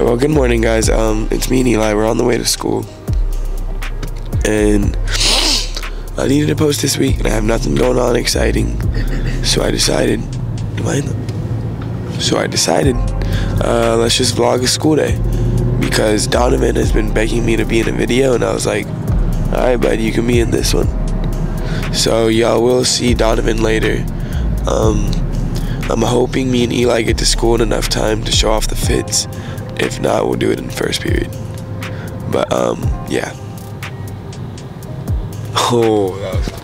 Well, good morning, guys. Um, it's me and Eli. We're on the way to school, and I needed to post this week, and I have nothing going on exciting, so I decided. Am I in? So I decided, uh, let's just vlog a school day, because Donovan has been begging me to be in a video, and I was like, all right, bud, you can be in this one. So y'all will see Donovan later. Um, I'm hoping me and Eli get to school in enough time to show off the fits. If not, we'll do it in the first period. But um, yeah. Oh, that was.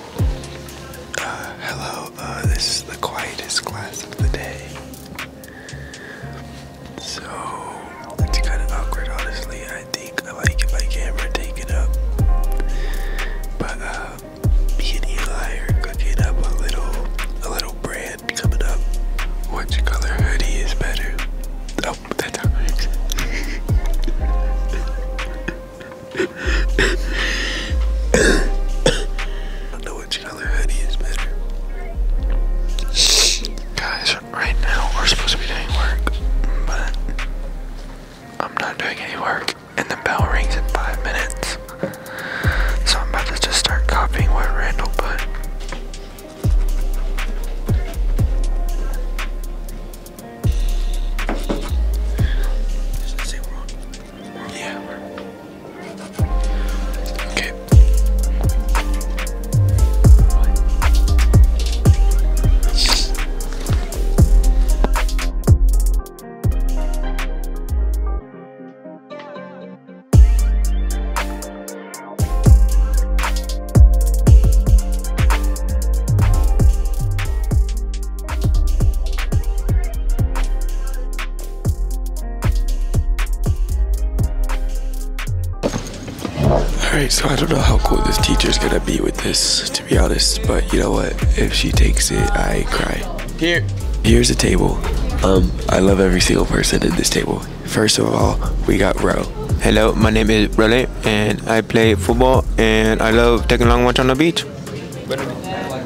Alright, so I don't know how cool this teacher's gonna be with this, to be honest, but you know what? If she takes it, I cry. Here. Here's a table. Um, I love every single person in this table. First of all, we got Ro. Hello, my name is Raleigh, and I play football, and I love taking long walks on the beach.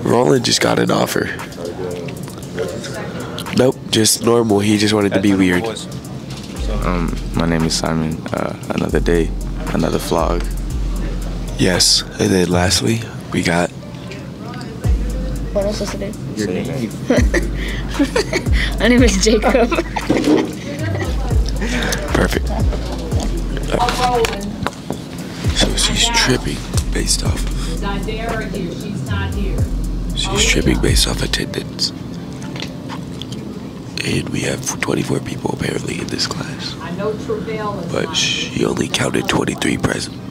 Roland just got an offer. Nope, just normal. He just wanted to be weird. Um, my name is Simon. Uh, another day, another vlog. Yes, and then lastly, we got What else supposed to do? Your name. My name is Jacob. perfect. So she's tripping based off of Not there here, she's not here. she's tripping based off attendance. And we have 24 people apparently in this class. I know Travail But she only counted 23 present. here.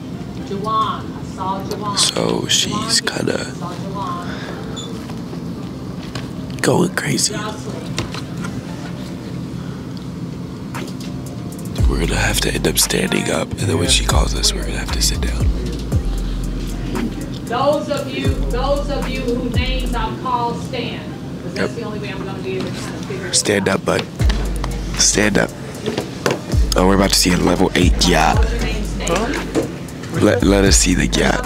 Juwan, I saw Juwan. So she's kinda- I saw Juwan. Going crazy. We're gonna have to end up standing up, and then when she calls us, we're gonna have to sit down. Those of you, those of you who names I'll called, stand, because that's Yep. the only way I'm gonna be able to kind of figure it out. Stand up, bud. Stand up. Oh, we're about to see a level 8 yacht. What's your name, stand? Let, let us see the gap.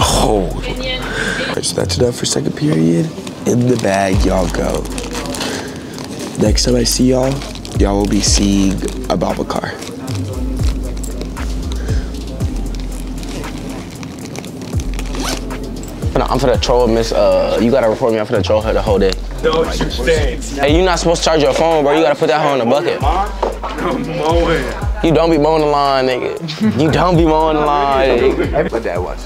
Oh. Alright, so that's enough for second period. In the bag, y'all go. Next time I see y'all, y'all will be seeing a Baba car. I'm finna troll Miss. Uh, you gotta report me. I'm finna troll her the whole day. No, you staying. Hey, you not supposed to charge your phone, bro. You gotta put that hoe in the bucket. I'm mowing. You don't be mowing the lawn, nigga. You don't be mowing the lawn. Nigga. My dad watches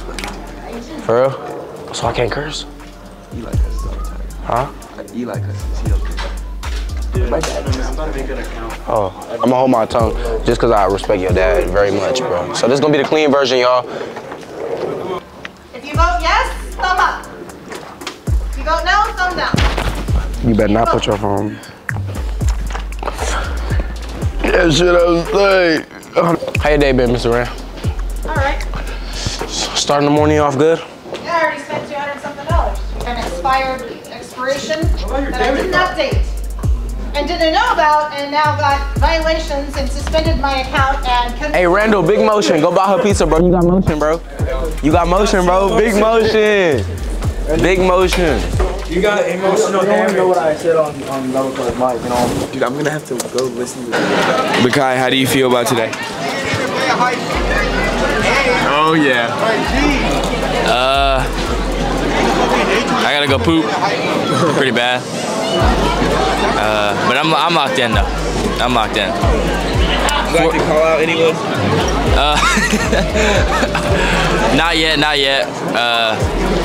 For real? So I can't curse? Eli cusses all the time. Huh? Eli cusses. He don't care. My dad Oh, I'm gonna hold my tongue just because I respect your dad very much, bro. So this gonna be the clean version, y'all. If you vote yes, thumb up. If you vote no, thumb down. You better not put your phone. Yeah, shit, I was saying. How your day been, Mr. Rand? All right. Starting the morning off good? Yeah, I already spent two hundred something dollars. An expired expiration that I didn't update and didn't know about, and now got violations and suspended my account and. Hey, Randall, big motion. Go buy her pizza, bro. You got motion, bro. You got motion, bro. Big motion. Big motion. You got emotional damage. know what I said on on Level Club Mike, you know. Dude, I'm gonna have to go listen to this. Makai, how do you feel about today? Oh yeah. Uh, I gotta go poop. Pretty bad. Uh, but I'm I'm locked in though. I'm locked in. You like to call out anyone? Uh, not yet, not yet. Uh,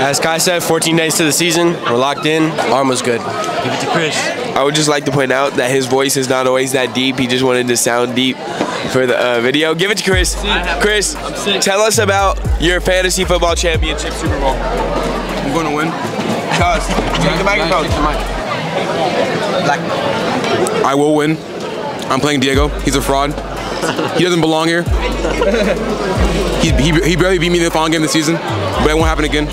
As Kai said, 14 days to the season. We're locked in. Arm was good. Give it to Chris. I would just like to point out that his voice is not always that deep. He just wanted to sound deep for the uh, video. Give it to Chris. Chris, tell us about your fantasy football championship Super Bowl. I'm gonna win. Cuz, take the microphone. I will win. I'm playing Diego. He's a fraud. He doesn't belong here. He, he, he barely beat me in the final game this season, but it won't happen again.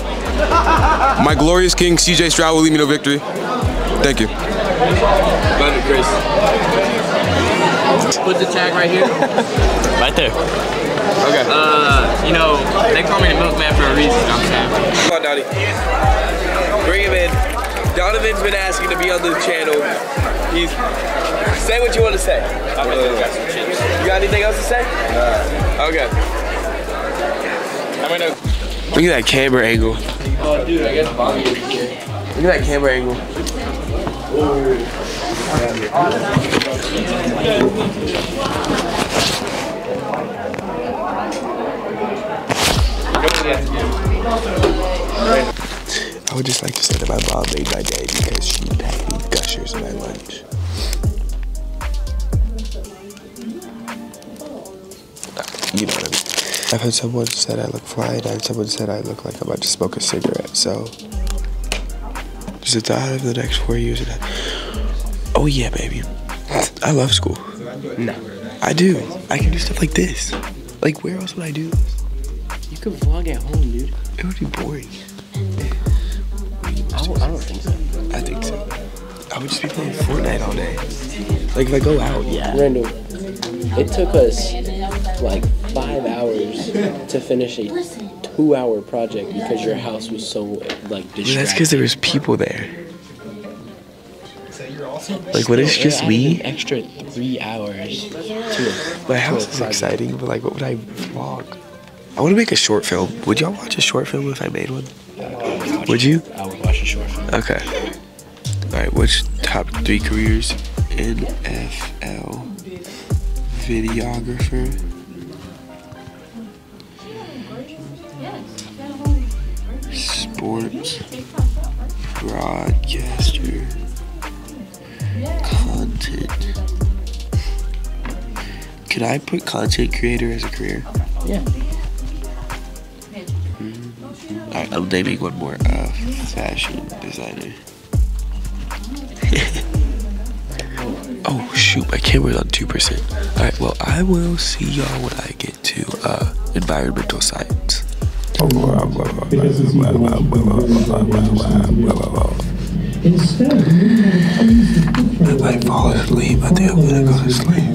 My glorious king, CJ Stroud, will lead me to victory. Thank you. Love it, Chris. Put the tag right here. Right there. Okay. Uh, you know, they call me the milkman for a reason. I'm saying. Come on, Donnie. Bring him in. Donovan's been asking to be on the channel. He's say what you want to say. You got anything else to say? Okay. I'm gonna. Look at that camera angle. Oh, dude, I guess Bobby is here. Look at that camera angle. I would just like to say that my mom made my day because she packed me gushers in my lunch. I've had someone said I look fly, and I've had someone said I look like I'm about to smoke a cigarette. So, just the thought of the next four years. And I, oh yeah, baby, I love school. No, I do. I can do stuff like this. Like where else would I do this? You could vlog at home, dude. It would be boring. I don't, I don't think so. I think so. I would just be playing Fortnite all day. Like if I go out, yeah. Randall, it took us like five hours to finish a two-hour project because your house was so like Well, distracting. that's because there was people there. Like it's Still, just me, extra three hours. To a, my to house a is project. exciting, but like what would I vlog? I want to make a short film. Would y'all watch a short film if I made one? Would you? I would watch a short film. Okay. All right. Which top three careers? NFL videographer. Sports broadcaster. Content. Can I put content creator as a career? Yeah. Alright, I'm naming one more. Uh, fashion designer. oh shoot, my camera's on two percent. All right, well I will see y'all when I get to uh, environmental science. I might fall asleep. I think I'm gonna go to sleep.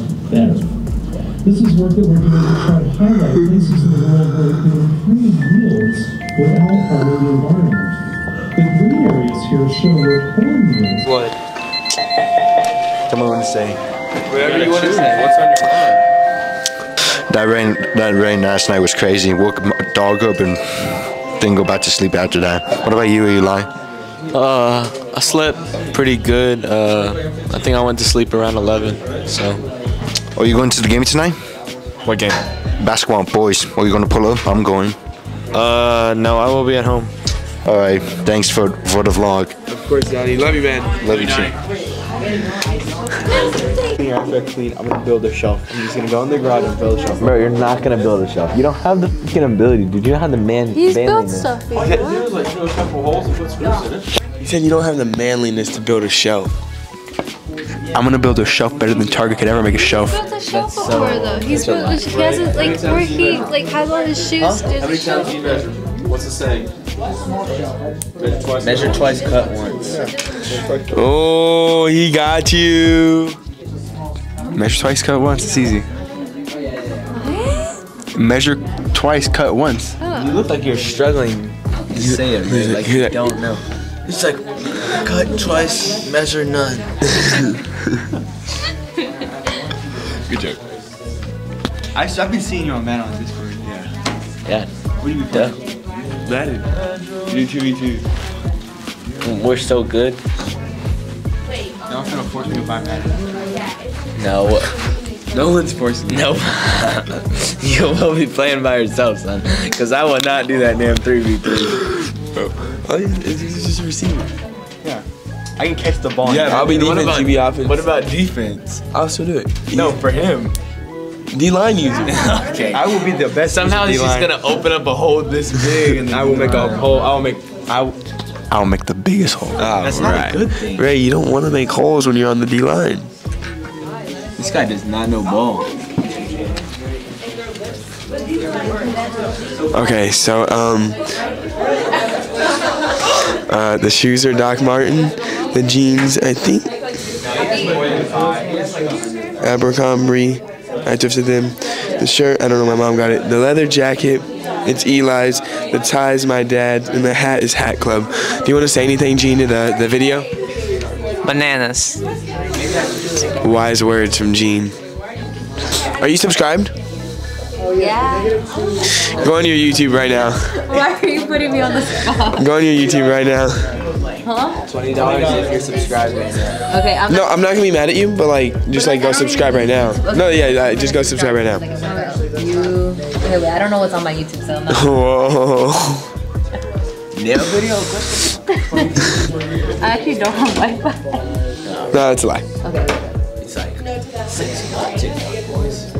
This is work that we're doing to try to highlight places in the world where we can improve yields without harming the environment. The green areas here show where corn yields What? Someone want to say. Whatever you want to say. What's on your mind? That rain, that rain last night was crazy. Woke my dog up and didn't go back to sleep after that. What about you, Eli? Uh, I slept pretty good. Uh, I think I went to sleep around 11. So. Are you going to the game tonight? What game? Basketball, boys. Are you going to pull up? I'm going. Uh, no, I will be at home. All right. Thanks for for the vlog. Of course, Donnie. Love you, man. Love you too. Here after I clean, I'm gonna build a shelf. I'm just gonna go in the garage and build a shelf. Bro, you're not gonna build a shelf. You don't have the fucking ability, dude. You don't have the man. He's built manliness. stuff. All you had to do was like drill a couple holes and put screws in it. He said you don't have the manliness to build a shelf. I'm gonna build a shelf better than Target could ever make a shelf. built a shelf before though. He's built. He has it like where he like has all his shoes. There's How many times shelf. do you measure? What's the saying? Measure twice, cut once. Oh, he got you. Measure twice, cut once. It's easy. Measure twice, cut once. You look like you're struggling to say it, man. Like you don't know. It's like cut twice, measure none. Good joke. I, I've been seeing you on Man on Discord. Yeah. Yeah. What do you Duh. Madden. You do 2v2. We're so good. No one's gonna force me to buy Madden. No. No one's forcing me. Nope. you will be playing by yourself, son. Because I will not do that damn 3v3. Bro. Oh, it's, it's just a receiver. Yeah. I can catch the ball. Yeah, I'll be What defense, about- you be offense. What about defense? I'll still do it. No, for him. D line user. okay. I will be the best. Somehow he's just D-line. gonna open up a hole this big and I will make a hole. I will make. I. will- I'll make the biggest hole. That's not a good thing. Ray, you don't want to make holes when you're on the D line. This guy does not know ball. Okay, so um, uh, the shoes are Doc Martin. The jeans, I think, Abercrombie. I thrifted them. The shirt, I don't know. My mom got it. The leather jacket, it's Eli's. The tie's my dad, and the hat is Hat Club. Do you want to say anything, Gene, to the the video? Bananas. Wise words from Gene. Are you subscribed? Yeah. Go on your YouTube right now. Why are you putting me on the spot? Go on your YouTube right now. Huh? Twenty dollars if you're subscribed right now. Okay, I'm No, I'm not gonna be mad at you, but like, just like go subscribe right now. No, yeah, yeah, just go subscribe right now. You. Okay, wait. I don't know what's on my YouTube, so I'm not. Whoa. Nail video? I actually don't have Wi-Fi. No, it's a lie. Okay. It's like sexy hot TikTok boys.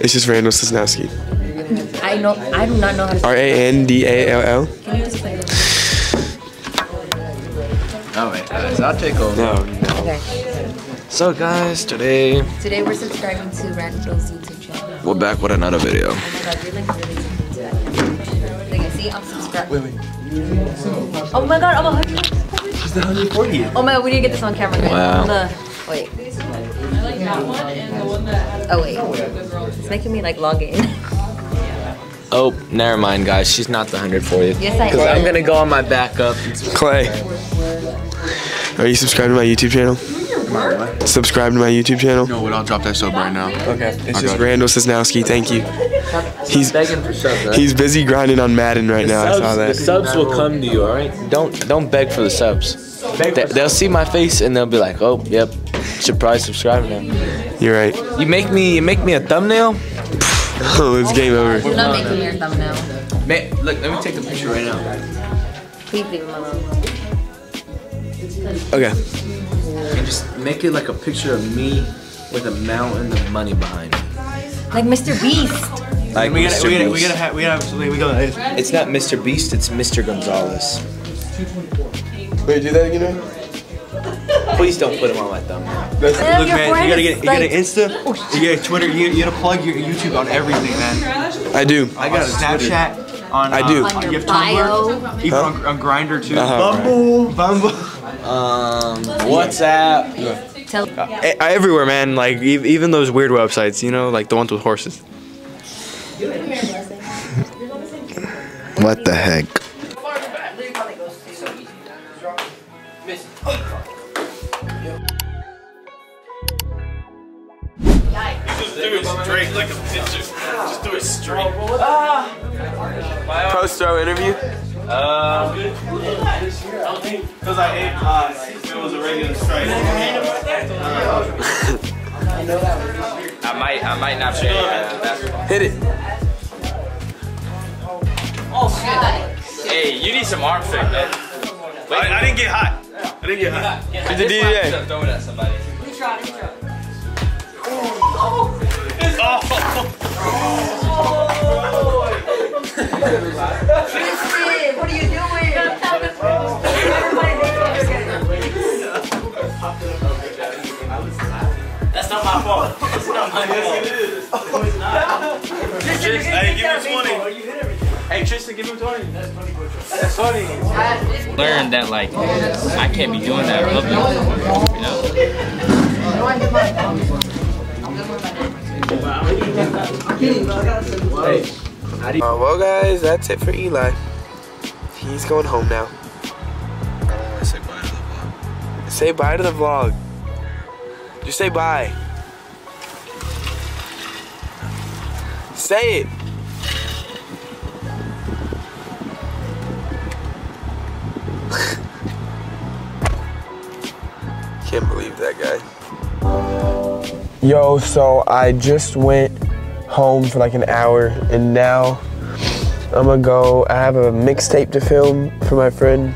It's just Randall Sosnowski. I know. I do not know how to. R A N D A L L. guys, I'll take over. No. Okay. So, guys, today Today we're subscribing to Randall's YouTube channel. we're back with another video. Oh my god, you're like really into that. Like, see, I'm subscribed. Wait, wait. Oh my god, I'm a hundred. She's the 140. Oh my god, we need to get this on camera, guys. Wow. The, wait. Oh wait. It's making me like log in. Oh, never mind, guys. She's not the 140th. Yes, I am. Because. I'm gonna go on my backup. Clay. Are you subscribed to my YouTube channel? Subscribe to my YouTube channel. No, but I'll drop that sub right now. Okay. It's I just. Randall Sosnowski. Thank you. He's begging for subs. Right? he's busy grinding on Madden right the now. I subs, saw The subs will come to you, all right? Don't don't beg for the subs. They, they'll see my face and they'll be like, "Oh, yep, should probably subscribe now." You're right. You make me you make me a thumbnail. Oh, it's game over. Do not make me your thumbnail. Man, look, let me take a picture right now. Please leave him alone. Okay. And just make it like a picture of me with a mountain of money behind me. Like Mr. Beast. Like We gotta, Mr. we gotta, we gotta, have, we gotta, we gotta. It's not Mr. Beast, it's Mr. Gonzalez. Wait, do that again. Please don't put him on my thumbnail. Look, man, you gotta get, you gotta Insta, you gotta Twitter, you, you gotta plug your YouTube on everything, man. I do. I got a Snapchat. On, I do. uh, On you your have bio. Tumblr, even on, on Grindr too. Uh-huh. Bumble, Bumble. Um, WhatsApp. Tell. E- everywhere, man. Like e- even those weird websites, you know, like the ones with horses. What the heck? Just do it straight like a pitcher. Just do it straight. Post throw interview. Uh, because I ate pie. It was a regular strike. I might, I might not share that. Hit it. Hey, you need some arm strength, man. I, I didn't get hot. I didn't get hot. Yeah, the this one, DJ. just Throw it at somebody. what are That's not my fault. It's not my fault. Yes, it is. No, it's not. Hey, give me 20. Hey, Tristan, give him 20. That's 20, That's 20. Learn that like I can't be doing that public, you know. Uh, well, guys, that's it for Eli. He's going home now. Say bye to the vlog. Just say bye. Say it. Can't believe that guy. Yo, so I just went home for like an hour and now I'm gonna go. I have a mixtape to film for my friend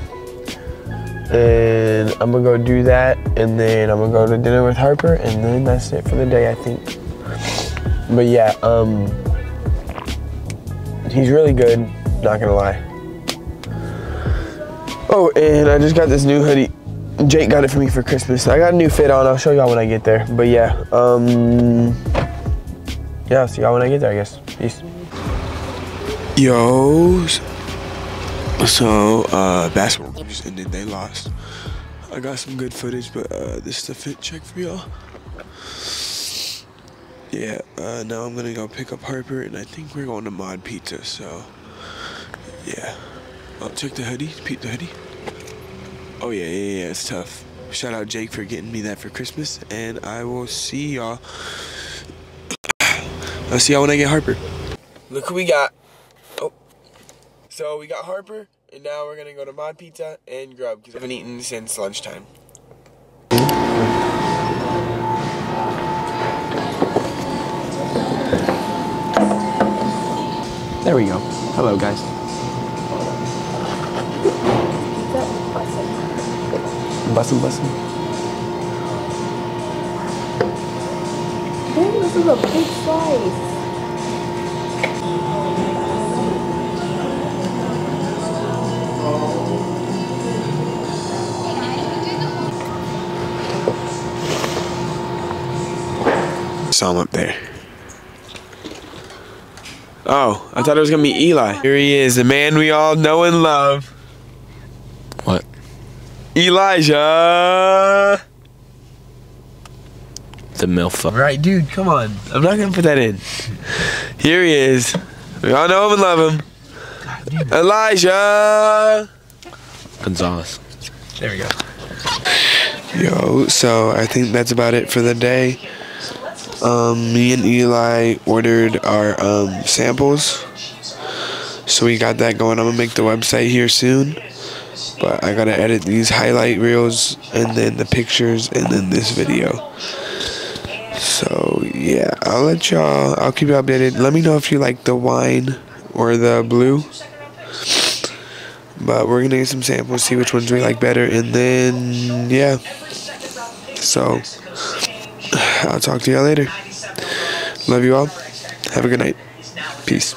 and I'm gonna go do that and then I'm gonna go to dinner with Harper and then that's it for the day, I think. But yeah, um, he's really good, not gonna lie. Oh, and I just got this new hoodie. Jake got it for me for Christmas. I got a new fit on. I'll show y'all when I get there. But yeah, um, yeah, I'll see y'all when I get there, I guess. Peace. Yo, so uh, basketball just ended. They lost. I got some good footage, but uh, this is the fit check for y'all. Yeah, uh, now I'm gonna go pick up Harper, and I think we're going to Mod Pizza. So, yeah. I'll check the hoodie. Pete the hoodie. Oh yeah, yeah, yeah. It's tough. Shout out Jake for getting me that for Christmas, and I will see y'all. I'll see y'all when I get Harper. Look who we got. Oh, so we got Harper, and now we're gonna go to Mod Pizza and Grub because I haven't eaten since lunchtime. There we go. Hello, guys. Bussin', bussin'. Dang, this is a big slice. Saw him up there. Oh, I thought it was gonna be Eli. Here he is, the man we all know and love. What? Elijah. The MILF. Right, dude, come on. I'm not gonna put that in. Here he is. We all know him and love him. Elijah. Gonzalez. There we go. Yo, so I think that's about it for the day. Um, me and Eli ordered our um, samples. So we got that going. I'm gonna make the website here soon. But I gotta edit these highlight reels and then the pictures and then this video. So yeah, I'll let y'all, I'll keep you updated. Let me know if you like the wine or the blue. But we're gonna get some samples, see which ones we like better, and then yeah. So I'll talk to y'all later. Love you all. Have a good night. Peace.